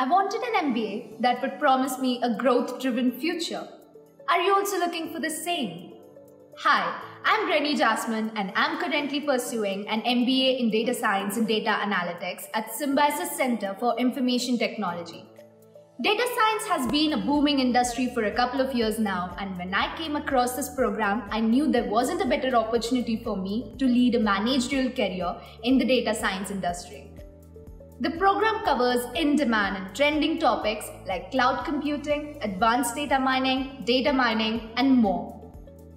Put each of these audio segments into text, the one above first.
I wanted an MBA that would promise me a growth driven future. Are you also looking for the same? Hi, I'm Rennie Jasmine and I'm currently pursuing an MBA in Data Science and Data Analytics at Symbiosis Center for Information Technology. Data science has been a booming industry for a couple of years now, and when I came across this program, I knew there wasn't a better opportunity for me to lead a managerial career in the data science industry. The program covers in demand and trending topics like cloud computing, advanced data mining, data mining, and more.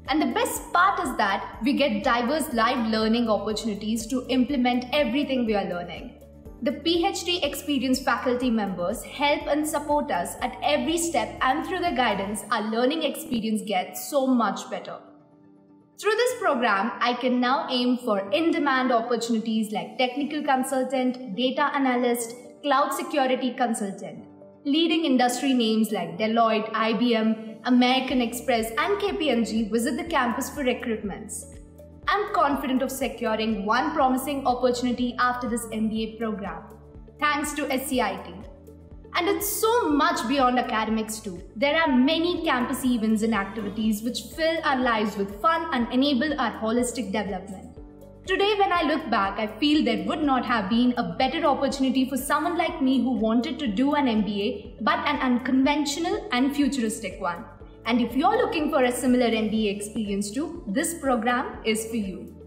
And the best part is that we get diverse live learning opportunities to implement everything we are learning. The PhD experienced faculty members help and support us at every step, and through their guidance, our learning experience gets so much better. Through this program, I can now aim for in-demand opportunities like technical consultant, data analyst, cloud security consultant. Leading industry names like Deloitte, IBM, American Express and KPMG visit the campus for recruitments. I'm confident of securing one promising opportunity after this MBA program. Thanks to SCIT. And it's so much beyond academics too. There are many campus events and activities which fill our lives with fun and enable our holistic development. Today, when I look back, I feel there would not have been a better opportunity for someone like me who wanted to do an MBA, but an unconventional and futuristic one. And if you're looking for a similar MBA experience too, this program is for you.